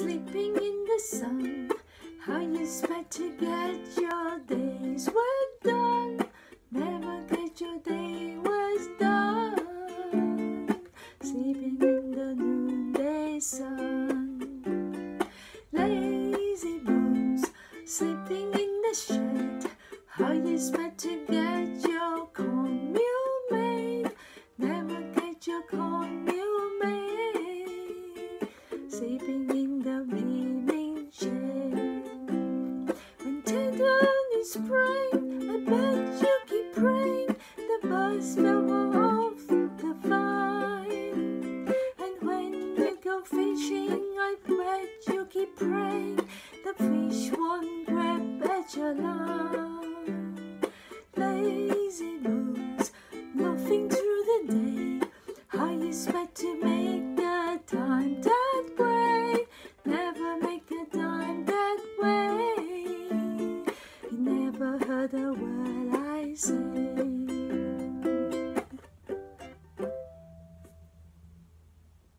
sleeping in the sun. How you expect to get your day's work done? Never get your day was done. Sleeping in the noonday sun. Lazy bones sleeping in the shade. How you expect to get your cornmeal made? Never get your cornmeal made. Sleeping is. I bet you keep praying. The boys fell off the vine. And when you go fishing, I bet you keep praying. The fish won't grab at your line. Lazy bones, laughing through the day. How you expect to make places.